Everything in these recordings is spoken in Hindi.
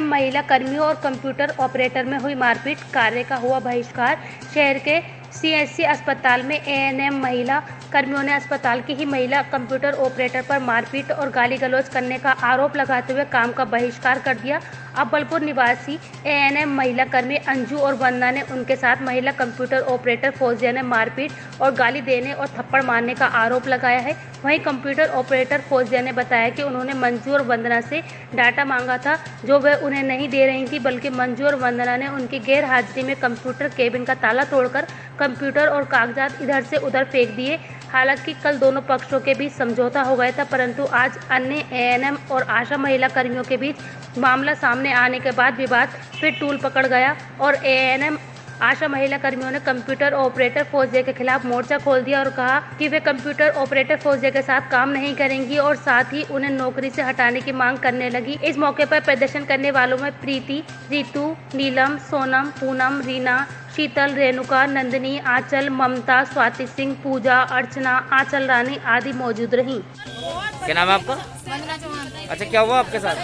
महिला कर्मियों और कंप्यूटर ऑपरेटर में हुई मारपीट। कार्य का हुआ बहिष्कार। शहर के सीएससी अस्पताल में एएनएम महिला कर्मियों ने अस्पताल की ही महिला कंप्यूटर ऑपरेटर पर मारपीट और गाली गलौज करने का आरोप लगाते हुए काम का बहिष्कार कर दिया। अब्बलपुर निवासी एएनएम महिला कर्मी अंजू और वंदना ने उनके साथ महिला कंप्यूटर ऑपरेटर फौजिया ने मारपीट और गाली देने और थप्पड़ मारने का आरोप लगाया है। वहीं कंप्यूटर ऑपरेटर फौजिया ने बताया कि उन्होंने मंजू और वंदना से डाटा मांगा था, जो वह उन्हें नहीं दे रही थी, बल्कि मंजू और वंदना ने उनकी गैर हाजिरी में कंप्यूटर केबिन का ताला तोड़कर कंप्यूटर और कागजात इधर से उधर फेंक दिए। हालाँकि कल दोनों पक्षों के बीच समझौता हो गया था, परंतु आज अन्य एएनएम और आशा महिला कर्मियों के बीच मामला सामने आने के बाद विवाद फिर टूल पकड़ गया और एएनएम आशा महिला कर्मियों ने कंप्यूटर ऑपरेटर फौजिया के खिलाफ मोर्चा खोल दिया और कहा कि वे कंप्यूटर ऑपरेटर फौजिया के साथ काम नहीं करेंगी और साथ ही उन्हें नौकरी से हटाने की मांग करने लगी। इस मौके पर प्रदर्शन करने वालों में प्रीति रितु नीलम सोनम पूनम रीना शीतल रेणुका नंदिनी आंचल ममता स्वाति सिंह पूजा अर्चना आंचल रानी आदि मौजूद रही। क्या नाम है आपका? अच्छा क्या हुआ आपके साथ?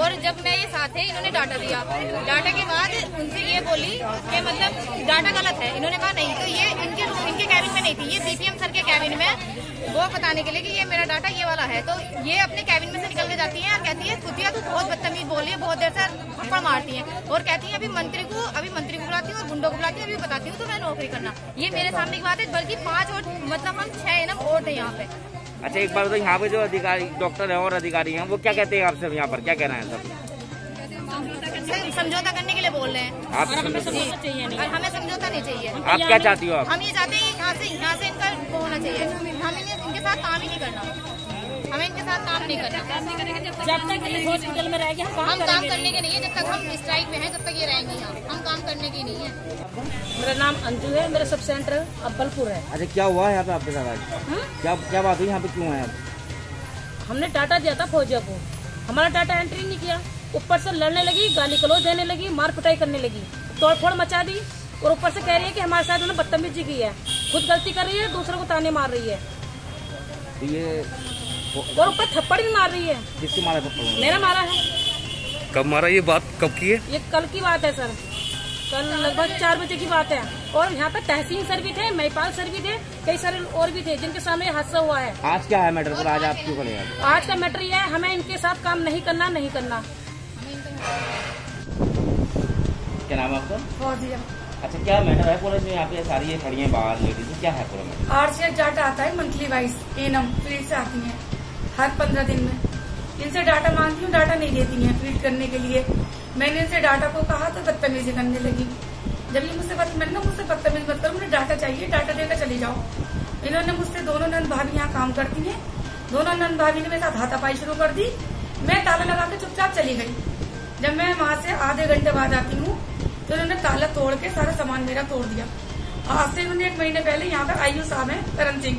और थे और जब मैं ये साथ थे इन्होंने डाटा दिया। डाटा के बाद उनसे ये बोली कि मतलब डाटा गलत है। इन्होंने कहा, नहीं तो ये इनके इनके कैबिन में नहीं थी, ये बीपीएम सर के कैबिन में वो बताने के लिए कि ये मेरा डाटा ये वाला है। तो ये अपने कैबिन में से निकल के जाती है और कहती है कुतिया तू बहुत बदतमीज बोली है, बहुत देर से थप्पड़ मारती है। और कहती है, अभी मंत्री को, अभी मंत्री को बुलाती हूँ और गुंडों को बुलाती हूँ, अभी बताती हूँ तो मैं नौकरी करना। ये मेरे सामने की बात है, बल्कि पाँच और मतलब हम छह ना, वोट है यहाँ पे। अच्छा एक बार तो यहाँ पे जो अधिकारी डॉक्टर हैं और अधिकारी हैं वो क्या कहते हैं आपसे यहाँ पर? क्या कह रहे हैं सब? समझौता करने के लिए बोल रहे हैं। आप हमें समझौता- और हमें समझौता नहीं चाहिए। आप क्या चाहती हो आप? हम ये चाहते हैं यहाँ से यहाँ से इनका वो होना चाहिए। हमें इनके साथ काम ही नहीं करना। हमें इनके साथ काम नहीं करना। जब तक इस हॉस्पिटल में रहेगी हम काम काम करने के नहीं है जब तक हम स्ट्राइक में हैं जब तक ये रहेंगे यहाँ हम काम करने की नहीं है। मेरा नाम अंजू है मेरा सब सेंटर अब्बलपुर है। अच्छा क्या हुआ है यहाँ पे आपके साथ आज? हम्म? क्या क्या बात हुई यहाँ पे क्यों है आप? हमने डाटा दिया था फौजिया को। हमारा डाटा एंट्री नहीं किया। ऊपर से लड़ने लगी गाली गलौज देने लगी मार पिटाई करने लगी। तोड़ फोड़ मचा दी और ऊपर से कह रही है कि हमारे साथ उन्होंने बदतमीजी की है। खुद गलती कर रही है दूसरों को ताने मार रही है। ये और ऊपर थप्पड़ भी मार रही है। किसके मारा थप्पड़? मेरा मारा है। कब मारा ये बात? कब की है? ये कल की बात है सर। कल लगभग चार बजे की बात है। और यहाँ पे तहसीन सर भी थे महिपाल सर भी थे कई सारे और भी थे जिनके सामने ये हादसा हुआ है। आज क्या है मैटर पर? आज आप क्यों खड़े हैं? आज का मैटर ये है हमें इनके साथ काम नहीं करना नहीं करना। क्या नाम है आपका? अच्छा क्या मैटर है पूरा जो यहाँ पे सारी ये खड़ी है बाहर लेडीज़ क्या है पूरा मैटर? आरसीएस डाटा आता है मंथली वाइज एनम फ़ील्ड से आती हैं। हर पंद्रह दिन में। इनसे डाटा मांगती हूँ, डाटा नहीं देती हैं फ़ील्ड करने के लिए। मैंने इनसे डाटा को कहा तो बदतमीजी करने लगी। जब ये मुझसे बद मैंने मुझसे बदतमीजी मत करो, मुझे डाटा चाहिए, डाटा देकर चले जाओ। इन्होंने मुझसे दोनों नंद भाभी यहाँ काम करती हैं। दोनों नंद भाभी ने मेरे साथ हाथापाई शुरू कर दी। मैं ताला लगा के चुपचाप चली गई। जब मैं वहाँ से आधे घंटे बाद आती हूँ तो इन्होंने ताला तोड़ के सारा सामान मेरा तोड़ दिया। आज से इन्होंने एक महीने पहले यहाँ पर आयु साहब है, करण सिंह।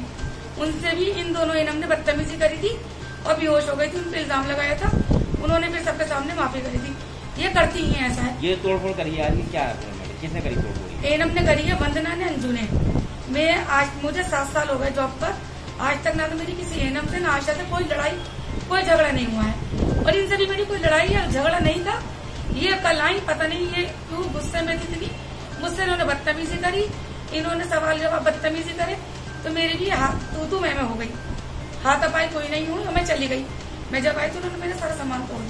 उनसे भी इन दोनों इनम ने बदतमीजी करी थी और बेहोश हो गई थी उन पर इल्ज़ाम लगाया था। उन्होंने फिर सबके सामने माफ़ी करी थी। ये करती ही हैं ऐसा है। ये तोड़फोड़ करी है क्या किसने करी तोड़फोड़? एनम ने करी है वंदना ने अंजू ने। मैं आज मुझे सात साल हो गए जॉब पर। आज तक ना तो मेरी किसी एनम से ना आशा से कोई लड़ाई कोई झगड़ा नहीं हुआ है। और इनसे भी मेरी कोई लड़ाई या झगड़ा नहीं था। ये कल आई पता नहीं ये क्यों गुस्से में थी इतनी। मुझसे इन्होंने बदतमीजी करी इन्होंने सवाल जवाब बदतमीजी करे। तो मेरे भी हाथ तो तू मैं में हो गई। हाथ अपाई कोई नहीं हुई और मैं चली गई। मैं जब आई तो उन्होंने मेरा सारा सामान तोड़